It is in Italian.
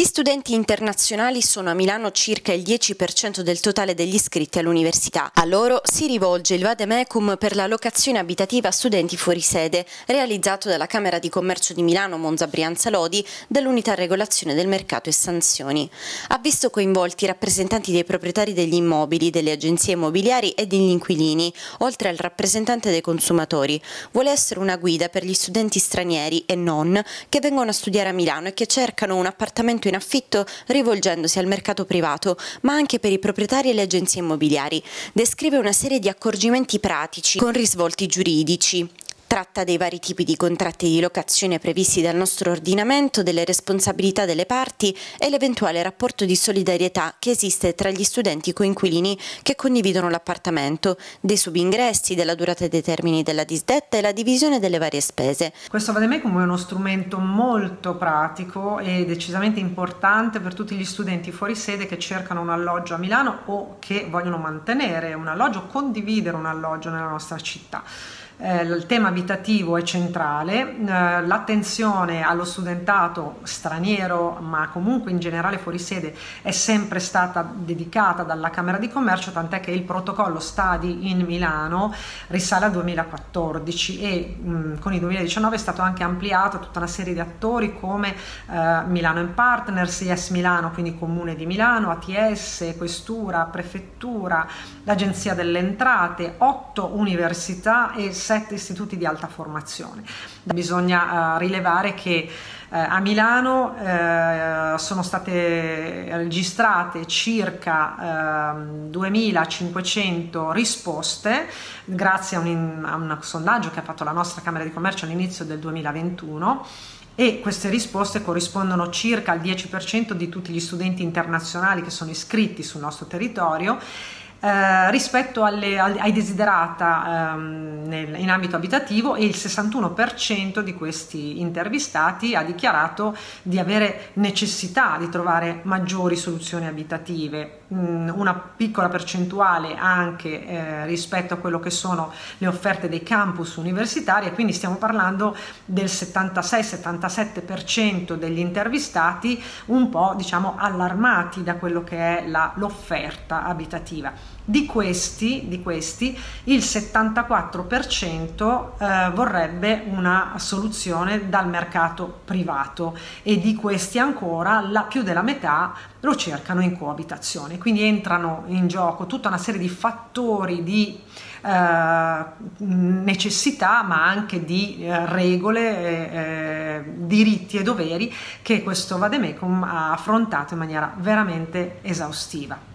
Gli studenti internazionali sono a Milano circa il 10% del totale degli iscritti all'università. A loro si rivolge il Vademecum per la locazione abitativa a studenti fuori sede, realizzato dalla Camera di Commercio di Milano Monza Brianza Lodi dell'Unità Regolazione del Mercato e Sanzioni. Ha visto coinvolti i rappresentanti dei proprietari degli immobili, delle agenzie immobiliari e degli inquilini, oltre al rappresentante dei consumatori. Vuole essere una guida per gli studenti stranieri e non che vengono a studiare a Milano e che cercano un appartamento in affitto rivolgendosi al mercato privato, ma anche per i proprietari e le agenzie immobiliari. Descrive una serie di accorgimenti pratici con risvolti giuridici. Tratta dei vari tipi di contratti di locazione previsti dal nostro ordinamento, delle responsabilità delle parti e l'eventuale rapporto di solidarietà che esiste tra gli studenti coinquilini che condividono l'appartamento, dei subingressi, della durata dei termini della disdetta e la divisione delle varie spese. Questo Vademecum è uno strumento molto pratico e decisamente importante per tutti gli studenti fuori sede che cercano un alloggio a Milano o che vogliono mantenere un alloggio, condividere un alloggio nella nostra città eh, il tema abitativo è centrale, eh, l'attenzione allo studentato straniero ma comunque in generale fuori sede è sempre stata dedicata dalla Camera di Commercio tant'è che il protocollo Stadi in Milano risale al 2014 e mh, con il 2019 è stato anche ampliato tutta una serie di attori come eh, Milano in Partners, Yes Milano, quindi Comune di Milano, ATS, Questura, Prefettura, l'Agenzia delle Entrate, otto università e sette istituti di alta formazione. Bisogna uh, rilevare che uh, a Milano uh, sono state registrate circa 2500 risposte grazie a un, a un sondaggio che ha fatto la nostra Camera di Commercio all'inizio del 2021 e queste risposte corrispondono circa al 10% di tutti gli studenti internazionali che sono iscritti sul nostro territorio eh, rispetto alle, ai desiderata ehm, nel, in ambito abitativo e il 61% di questi intervistati ha dichiarato di avere necessità di trovare maggiori soluzioni abitative, mm, una piccola percentuale anche eh, rispetto a quello che sono le offerte dei campus universitari e quindi stiamo parlando del 76-77% degli intervistati un po' diciamo allarmati da quello che è la, l'offerta abitativa. Di questi, di questi il 74% eh, vorrebbe una soluzione dal mercato privato e di questi ancora la, più della metà lo cercano in coabitazione. Quindi entrano in gioco tutta una serie di fattori di eh, necessità ma anche di eh, regole, eh, diritti e doveri che questo Vademecum ha affrontato in maniera veramente esaustiva.